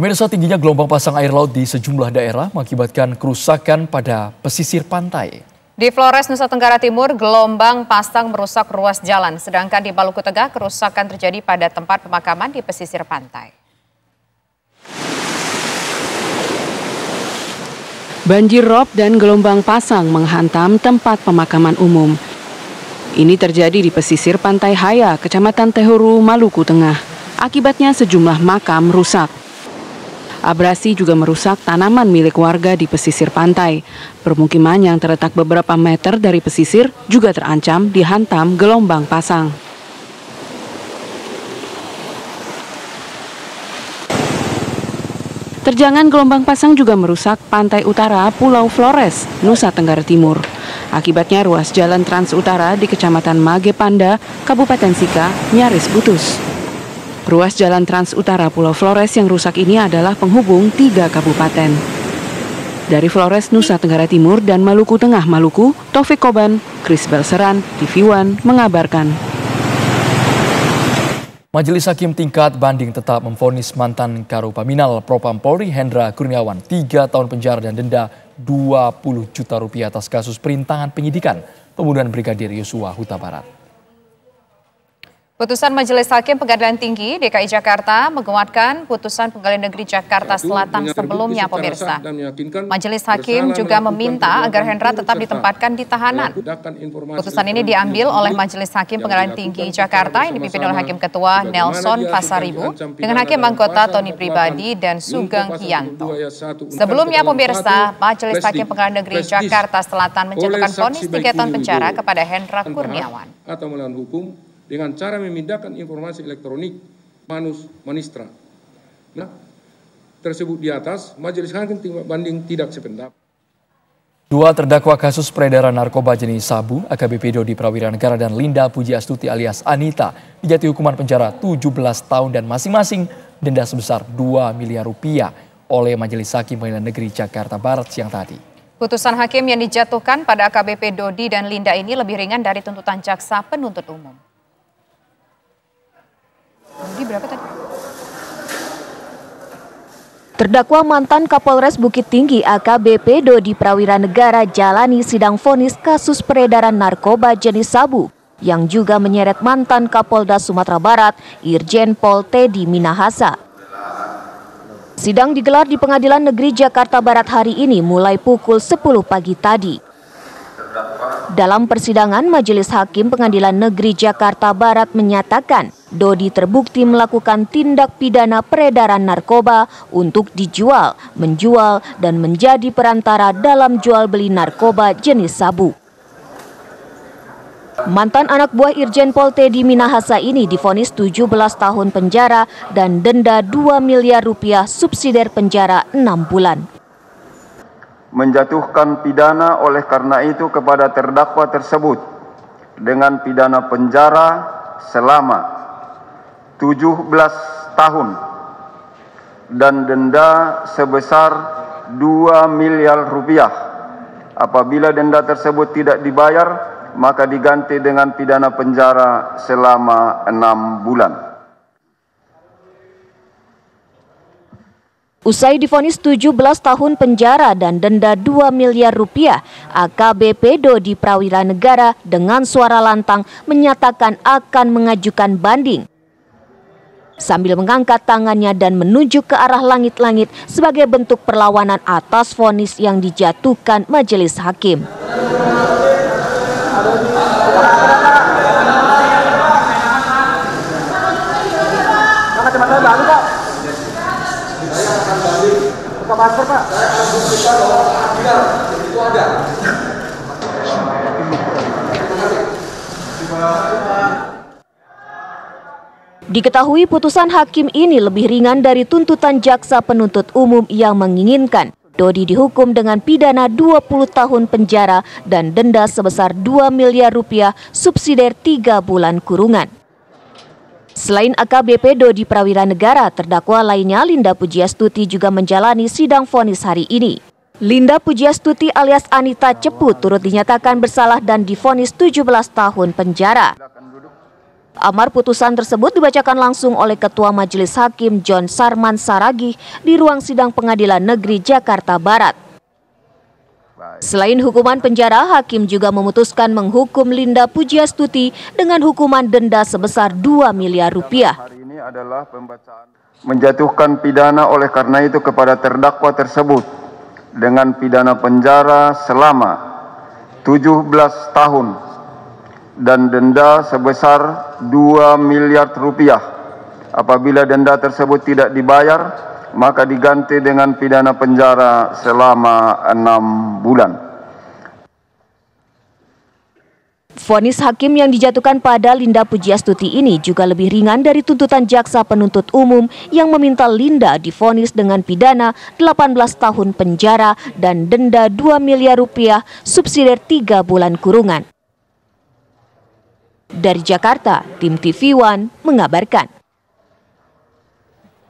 Pemirsa tingginya gelombang pasang air laut di sejumlah daerah mengakibatkan kerusakan pada pesisir pantai. Di Flores, Nusa Tenggara Timur, gelombang pasang merusak ruas jalan. Sedangkan di Maluku Tengah, kerusakan terjadi pada tempat pemakaman di pesisir pantai. Banjir rob dan gelombang pasang menghantam tempat pemakaman umum. Ini terjadi di pesisir Pantai Haya, Kecamatan Tehuru, Maluku Tengah. Akibatnya sejumlah makam rusak. Abrasi juga merusak tanaman milik warga di pesisir pantai. Permukiman yang terletak beberapa meter dari pesisir juga terancam dihantam gelombang pasang. Terjangan gelombang pasang juga merusak pantai utara Pulau Flores, Nusa Tenggara Timur. Akibatnya ruas jalan Trans Utara di Kecamatan Mage Panda, Kabupaten Sika, nyaris putus. Ruas jalan Trans Utara Pulau Flores yang rusak ini adalah penghubung tiga kabupaten. Dari Flores, Nusa Tenggara Timur dan Maluku Tengah Maluku, Taufik Koban, Chris Belseran, TV One mengabarkan. Majelis Hakim tingkat banding tetap memfonis mantan Karupaminal Propam Polri Hendra Kurniawan 3 tahun penjara dan denda 20 juta rupiah atas kasus perintangan penyidikan pembunuhan Brigadir Yosua Huta Barat. Putusan Majelis Hakim Pengadilan Tinggi DKI Jakarta menguatkan putusan Pengadilan Negeri Jakarta Selatan sebelumnya pemirsa. Majelis Hakim juga meminta agar Hendra tetap ditempatkan di tahanan. Putusan ini diambil oleh Majelis Hakim Pengadilan Tinggi Jakarta yang dipimpin oleh Hakim Ketua Nelson Pasaribu dengan Hakim Anggota Tony Pribadi dan Sugeng Hianto. Sebelumnya pemirsa, Majelis Hakim Pengadilan Negeri Jakarta Selatan menjatuhkan vonis 3 tahun penjara kepada Hendra Kurniawan. Atau melawan hukum dengan cara memindahkan informasi elektronik manus manistra. Nah, tersebut di atas, majelis hakim banding tidak sependapat. Dua terdakwa kasus peredaran narkoba jenis sabu, AKBP Dodi Prawira Negara dan Linda Puji Astuti alias Anita, dijatuhi hukuman penjara 17 tahun dan masing-masing denda sebesar 2 miliar rupiah oleh Majelis Hakim Pengadilan Negeri Jakarta Barat siang tadi. Putusan hakim yang dijatuhkan pada AKBP Dodi dan Linda ini lebih ringan dari tuntutan jaksa penuntut umum. Berapa tadi? Terdakwa mantan Kapolres Bukit Tinggi AKBP Dodi Prawira Negara jalani sidang vonis kasus peredaran narkoba jenis sabu yang juga menyeret mantan Kapolda Sumatera Barat Irjen Pol Teddy Minahasa. Sidang digelar di Pengadilan Negeri Jakarta Barat hari ini mulai pukul 10 pagi tadi. Dalam persidangan, Majelis Hakim Pengadilan Negeri Jakarta Barat menyatakan Dodi terbukti melakukan tindak pidana peredaran narkoba untuk dijual, menjual, dan menjadi perantara dalam jual beli narkoba jenis sabu. Mantan anak buah Irjen Pol Teddy Minahasa ini difonis 17 tahun penjara dan denda 2 miliar rupiah subsidiar penjara 6 bulan. Menjatuhkan pidana oleh karena itu kepada terdakwa tersebut dengan pidana penjara selama 17 tahun dan denda sebesar 2 miliar rupiah. Apabila denda tersebut tidak dibayar, maka diganti dengan pidana penjara selama 6 bulan. Usai difonis 17 tahun penjara dan denda 2 miliar rupiah, AKBP Dodi Prawira Negara dengan suara lantang menyatakan akan mengajukan banding sambil mengangkat tangannya dan menunjuk ke arah langit-langit sebagai bentuk perlawanan atas vonis yang dijatuhkan majelis hakim. Diketahui putusan hakim ini lebih ringan dari tuntutan jaksa penuntut umum yang menginginkan Dodi dihukum dengan pidana 20 tahun penjara dan denda sebesar 2 miliar rupiah subsidiar 3 bulan kurungan. Selain AKBP Dodi Prawira Negara, terdakwa lainnya Linda Pujiastuti juga menjalani sidang vonis hari ini. Linda Pujiastuti alias Anita Cepu turut dinyatakan bersalah dan difonis 17 tahun penjara. Amar putusan tersebut dibacakan langsung oleh Ketua Majelis Hakim John Sarman Saragih di ruang sidang Pengadilan Negeri Jakarta Barat. Selain hukuman penjara, hakim juga memutuskan menghukum Linda Pujiastuti dengan hukuman denda sebesar 2 miliar rupiah. Hari ini adalah pembacaan menjatuhkan pidana oleh karena itu kepada terdakwa tersebut dengan pidana penjara selama 17 tahun dan denda sebesar 2 miliar rupiah. Apabila denda tersebut tidak dibayar, maka diganti dengan pidana penjara selama enam bulan. Vonis hakim yang dijatuhkan pada Linda Pujiastuti ini juga lebih ringan dari tuntutan jaksa penuntut umum yang meminta Linda difonis dengan pidana 18 tahun penjara dan denda 2 miliar rupiah subsidi 3 bulan kurungan. Dari Jakarta, tim TV One mengabarkan.